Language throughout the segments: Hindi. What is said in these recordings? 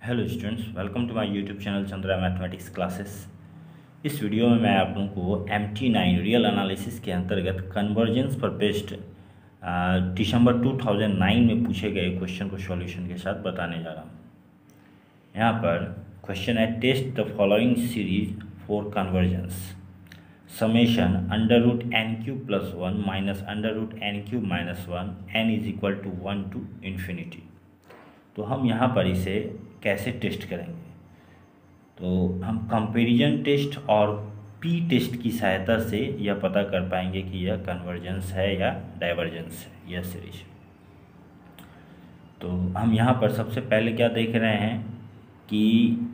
Hello students welcome to my YouTube channel Chandra mathematics classes इस वीडियो में मैं आप लोगों को M T nine real analysis के अंतर्गत कन्वर्जेंस पर बेस्ड दिसंबर 2009 में पूछे गए क्वेश्चन को सॉल्यूशन के साथ बताने जा रहा हूँ। यहाँ पर क्वेश्चन है test the following series for convergence summation under root N cube plus one minus under root N cube minus one N is equal to one to infinity तो हम यहाँ पर इसे कैसे टेस्ट करेंगे? तो हम कंपेरिजन टेस्ट और पी टेस्ट की सहायता से यह पता कर पाएँगे कि यह कन्वर्जेंस है या डाइवर्जेंस है, यह सीरीज़ तो हम यहाँ पर सबसे पहले क्या देख रहे हैं कि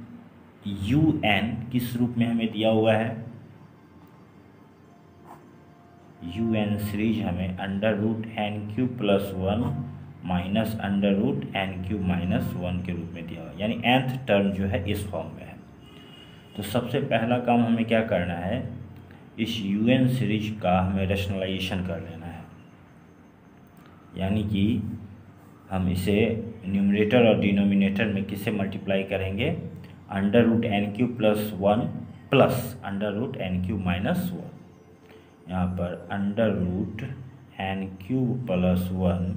यू एन किस रूप में हमें दिया हुआ है? यू एन सीरीज़ हमें under root N cube plus one minus under root N cube minus one के रूप में दिया हुआ यानी एंथ टर्म जो है इस फॉर्म में है। तो सबसे पहला काम हमें क्या करना है? इस यू एन सीरीज़ का हमें रेशनलाइजेशन कर लेना है। यानी कि हम इसे न्यूमरेटर और डिनोमिनेटर में किससे मल्टीप्लाई करेंगे? Under root N cube plus one plus under root N cube minus one यहाँ पर under root N cube plus one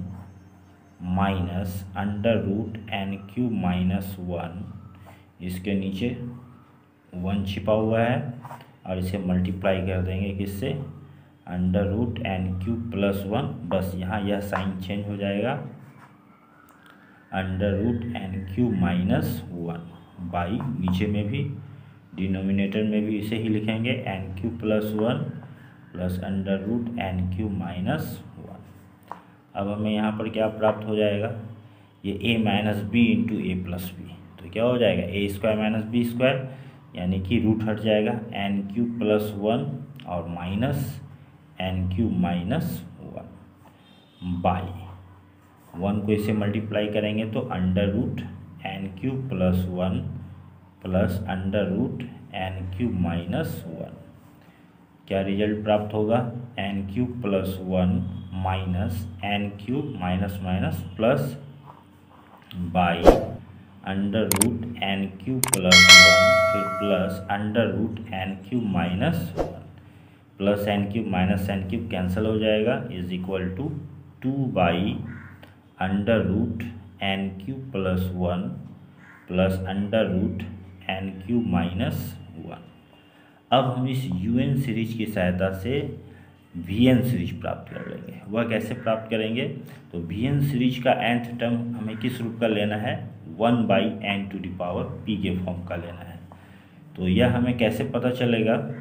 minus under root N cube minus one इसके नीचे वन छिपा हुआ है और इसे मल्टीप्लाई कर देंगे किससे? Under root n cube plus one बस यहाँ यह साइन चेंज हो जाएगा। Under root n cube minus one by नीचे में भी डिनोमिनेटर में भी इसे ही लिखेंगे. N cube plus one plus under root n cube minus अब हमें यहाँ पर क्या प्राप्त हो जाएगा? ये a minus b into a plus b तो क्या हो जाएगा? A square minus b square यानी कि रूट हट जाएगा। एन क्यू प्लस वन और minus n cube minus one by one को इसे मल्टीप्लाई करेंगे तो under root n cube plus one plus under root n cube minus one क्या रिज़ल्ट प्राप्त होगा? N cube plus one minus n cube minus minus plus by under root n cube plus one फिर plus under root n cube minus one plus n cube minus n cube cancel हो जाएगा is equal to two by under root n cube plus one plus under root n cube minus one अब हम इस यू एन सीरीज़ की सहायता से वी एन सीरीज़ प्राप्त कर लेंगे। वह कैसे प्राप्त करेंगे? तो वी एन सीरीज़ का एंथ टर्म हमें किस रूप का लेना है? One by n to the power p के फॉर्म का लेना है। तो यह हमें कैसे पता चलेगा?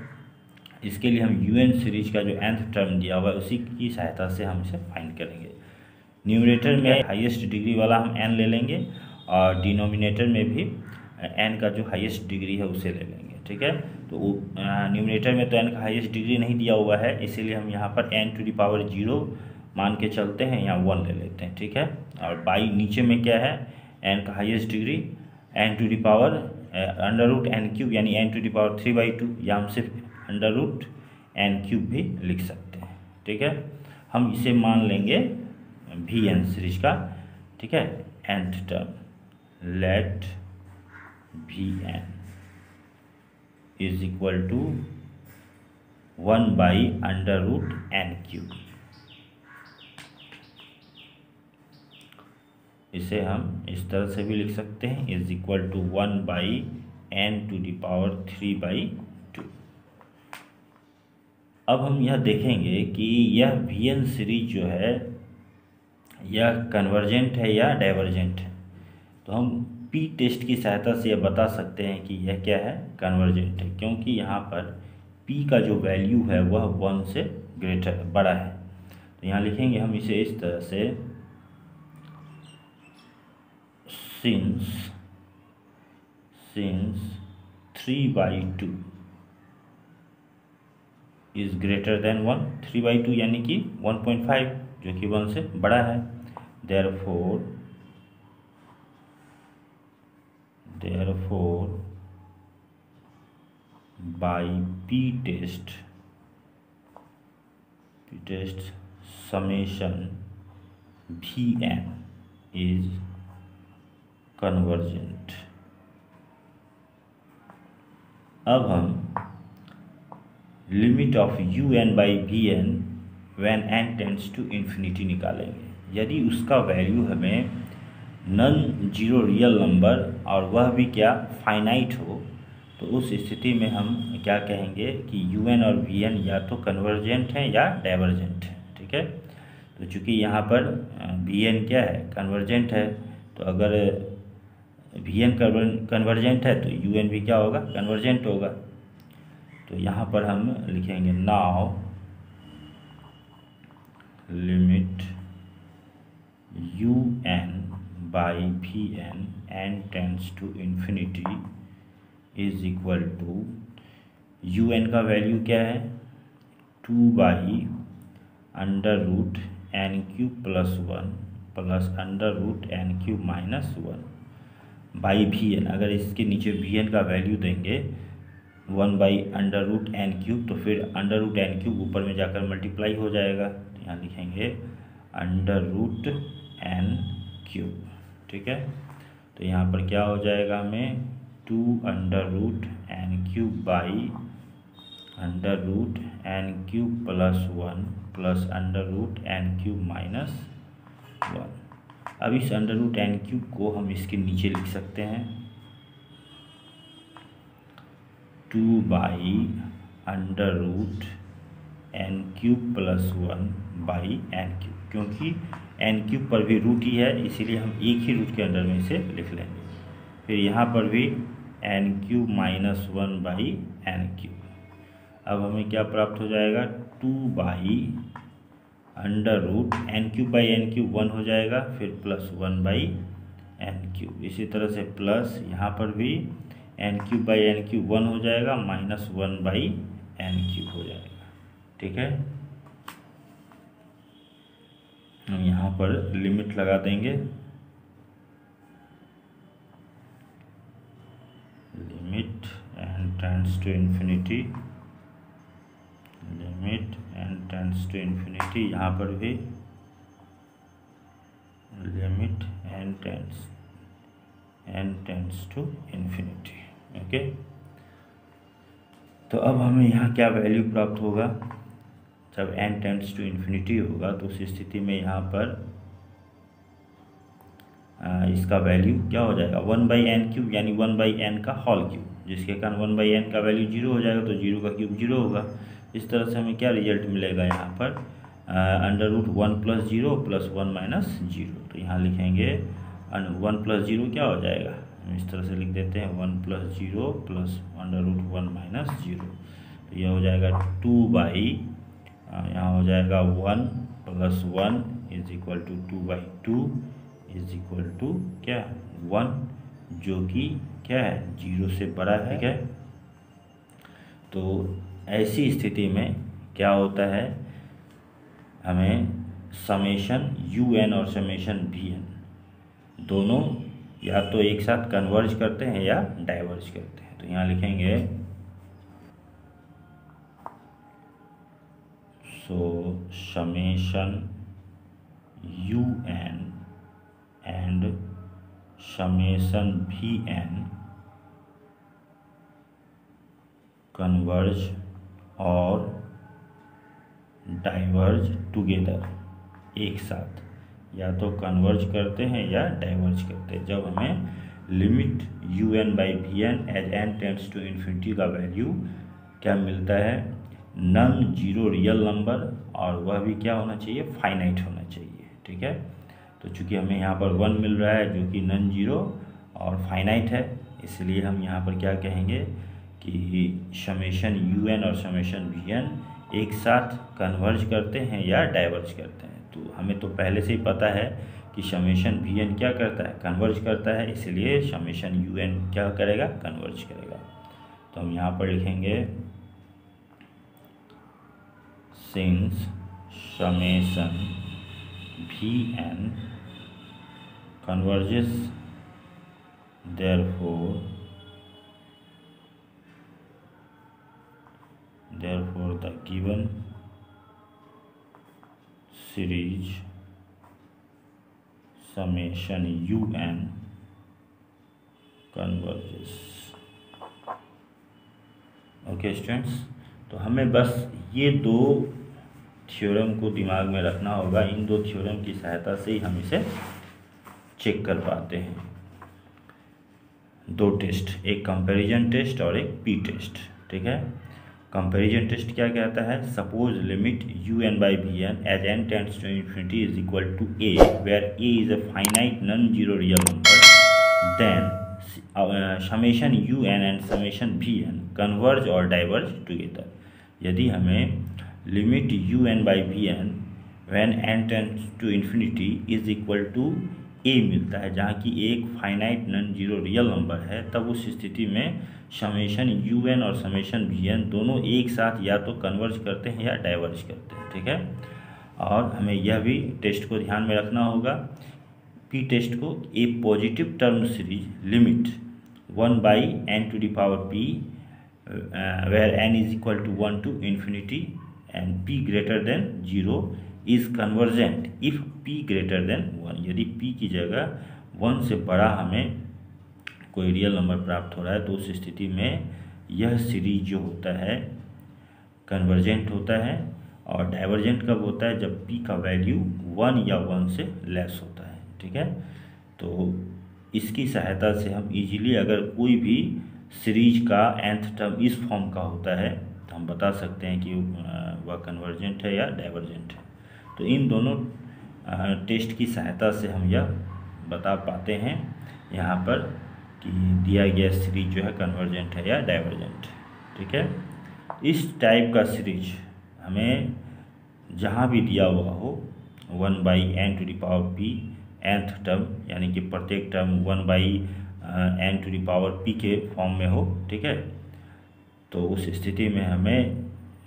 इसके लिए हम यू एन सीरीज़ का जो एंथ टर्म दिया हुआ है, उसी की सहायता से हम इसे फाइंड करेंगे। न्यूमरेटर में हाईएस्ट डिग्री वाला हम एन ले लेंगे और डिनोमिनेटर में भी एन का जो हाईएस्ट डिग्री है, उसे ले लेंगे। ठीक है? तो न्यूमिनेटर में तो एन का हाईएस्ट डिग्री नहीं दिया हुआ है, इसीलिए हम यहाँ पर n to the power zero मान के चलते हैं, यहाँ वन ले लेते हैं, ठीक है? और बाई नीचे में क्या है? एन का highest degree n to the power under root n cube यानी n to the power three by two या हम सिर्फ़ अंडर रूट एन क्यूब भी लिख सकते हैं, ठीक है? हम इसे मान लेंगे भी एन सीरीज़ का, ठीक है? Nth term let v n is equal to one by under root n cube इसे हम इस तरह से भी लिख सकते हैं is equal to one by n to the power three by two अब हम यह देखेंगे कि यह वी एन सीरीज़ जो है, यह कन्वर्जेंट है या डाइवर्जेंट है। तो हम पी टेस्ट की सहायता से यह बता सकते हैं कि यह क्या है? कन्वर्जेंट है, क्योंकि यहाँ पर पी का जो वैल्यू है वह वन से ग्रेटर बड़ा है। तो यहाँ लिखेंगे हम इसे इस तरह से। Since since three by two is greater than one three by two यानी कि वन पॉइंट फाइव जो कि वन से बड़ा है। Therefore therefore by p test p test summation vn is convergent अब हम limit of u n by v n when n tends to infinity निकालेंगे यदि उसका वैल्यू हमें नन ज़ीरो रियल नंबर और वह भी क्या फाइनाइट हो तो उस स्थिति में हम क्या कहेंगे कि यू एन और वी एन या तो कन्वर्जेंट हैं या डाइवर्जेंट हैं, ठीक है? तो चूँकि यहाँ पर वी एन क्या है? कन्वर्जेंट है तो अगर वी एन कन्वर्जेंट है तो यू एन भी क्या होगा? कन्वर्जेंट होगा। तो यहाँ पर हम लिखेंगे now limit u n n n tends to infinity is equal to u n का वैल्यू क्या है? Two by under root n cube plus one plus under root n cube minus one by v n अगर इसके नीचे वी एन का वैल्यू देंगे one by under root n cube तो फिर अंडर रूट एन क्यूब ऊपर में जाकर मल्टीप्लाई हो जाएगा। तो यहाँ लिखेंगे अंडर रूट एन क्यूब ठीक है? तो यहाँ पर क्या हो जाएगा हमें? Two under root n cube by under root n cube plus one plus under root n cube minus one. अब इस अंडर रूट एन क्यूब को हम इसके नीचे लिख सकते हैं। Two by under root n cube plus one by n cube क्योंकि एन क्यूब पर भी रूट ही है, इसीलिए हम एक ही रूट के अंडर में इसे लिख लेंगे। फिर यहाँ पर भी n cube minus one by n cube अब हमें क्या प्राप्त हो जाएगा? Two by under root n cube by n cube one हो जाएगा, फिर plus one by n cube इसी तरह से प्लस यहाँ पर भी n cube by n cube one हो जाएगा minus one by n cube हो जाएगा। ठीक है? यहाँ पर लिमिट लगा देंगे। Limit n tends to infinity limit n tends to infinity यहाँ पर भी। Limit n tends n tends to infinity okay तो अब हमें यहाँ क्या वैल्यू प्राप्त होगा? जब एन टेंस टू इन्फिनिटी होगा तो उस स्थिति में यहाँ पर इसका वैल्यू क्या हो जाएगा? वन बाई एन क्यूब यानी वन बाई एन का हॉल क्यूब जिसके कारण वन बाई एन का वैल्यू ज़ीरो हो जाएगा तो ज़ीरो का क्यूब ज़ीरो होगा। इस तरह से हमें क्या रिज़ल्ट मिलेगा यहाँ पर? Under root one plus zero plus one minus zero तो यहाँ लिखेंगे वन प्लस ज़ीरो क्या हो जाएगा? हम इस तरह से लिख देते हैं one plus zero plus under root one minus zero तो यह हो जाएगा टू बाई यहाँ हो जाएगा one plus one is equal to two by two is equal to क्या? वन जो कि क्या है? ज़ीरो से बड़ा है क्या तो ऐसी स्थिति में क्या होता है? हमें समेशन यू एन और समेशन वी एन दोनों या तो एक साथ कन्वर्ज करते हैं या डाइवर्ज करते हैं। तो यहाँ लिखेंगे so summation u n and summation v n converge और डाइवर्ज टुगेदर एक साथ। या तो कन्वर्ज करते हैं या डाइवर्ज करते हैं। जब हमें limit u n by v n as n tends to infinity का वैल्यू क्या मिलता है? नन ज़ीरो रियल नंबर और वह भी क्या होना चाहिए? फाइनाइट होना चाहिए, ठीक है? तो चूँकि हमें यहाँ पर वन मिल रहा है, जो कि नन ज़ीरो और फाइनाइट है, इसलिए हम यहाँ पर क्या कहेंगे कि समेशन यू एन और समेशन वी एन एक साथ कन्वर्ज करते हैं या डाइवर्ज करते हैं। तो हमें तो पहले से ही पता है कि समेशन वी एन क्या करता है? कन्वर्ज करता है, इसलिए समेशन यू एन क्या करेगा? कन्वर्ज करेगा। तो हम यहाँ पर लिखेंगे since summation v n converges there therefore the given series summation un converges okay okay, students तो हमें बस ये दो थ्योरम को दिमाग में रखना होगा। इन दो थ्योरम की सहायता से ही हम इसे चेक कर पाते हैं। दो टेस्ट एक कंपैरिजन टेस्ट और एक पी टेस्ट ठीक है? कंपैरिजन टेस्ट क्या कहता है? Suppose limit u n by v n as n tends to infinity is equal to a where a is a finite non zero real number then summation u n and summation v n converge और डाइवर्ज टुगेदर यदि हमें limit u n by v n when n tends to infinity is equal to a मिलता है। जहाँ की एक finite non zero real number है, तब उस स्थिति में समेशन यू एन और समेशन वी एन दोनों एक साथ या तो कन्वर्ज करते हैं या डाइवर्ज करते हैं, ठीक है? और हमें यह भी टेस्ट को ध्यान में रखना होगा पी टेस्ट को a positive term series limit one by n to the power p where n is equal to one to infinity and p greater than zero is convergent if p greater than one यदि पी की जगह वन से बड़ा हमें कोई रियल नंबर प्राप्त हो रहा है तो उस स्थिति में यह सीरीज़ जो होता है कन्वर्जेंट होता है और डाइवर्जेंट कब होता है? जब पी का वैल्यू वन या वन से लेस होता है, ठीक है? तो इसकी सहायता से हम इजीली अगर कोई भी सीरीज़ का एंथ टर्म इस फॉर्म का होता है तो हम बता सकते हैं कि वह कन्वर्जेंट है या डाइवर्जेंट है। तो इन दोनों टेस्ट की सहायता से हम यह बता पाते हैं यहाँ पर कि दिया गया सीरीज़ जो है कन्वर्जेंट है या डाइवर्जेंट ठीक है? इस टाइप का सीरीज़ हमें जहाँ भी दिया हुआ हो one by n to power p nth term यानी कि प्रत्येक term one by n to power p के फॉर्म में हो, ठीक है? तो उस स्थिति में हमें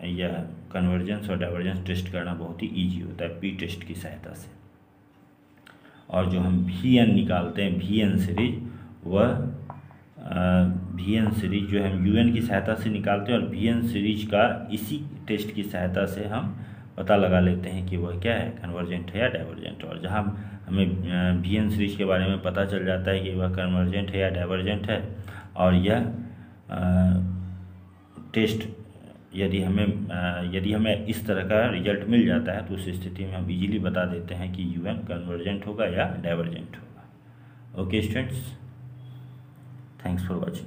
यह कन्वर्जेंस और डाइवर्जेंस टेस्ट करना बहुत ही ईजी होता है पी टेस्ट की सहायता से। और जो हम भी एन निकालते हैं भी एन सीरीज़ वह भी एन सीरीज़ जो हम यू एन की सहायता से निकालते हैं और भी एन सीरीज़ का इसी टेस्ट की सहायता से हम पता लगा लेते हैं कि वह क्या है कन्वर्जेंट है या डाइवर्जेंट और जहाँ हमें भी एन सीरीज़ के बारे में पता चल जाता है कि वह कन्वर्जेंट है या डाइवर्जेंट है, और यह टेस्ट यदि हमें यदि हमें इस तरह का रिज़ल्ट मिल जाता है तो उस स्थिति में हम इजीली बता देते हैं कि यू एन कन्वर्जेंट होगा या डाइवर्जेंट होगा। Okay students thanks for watching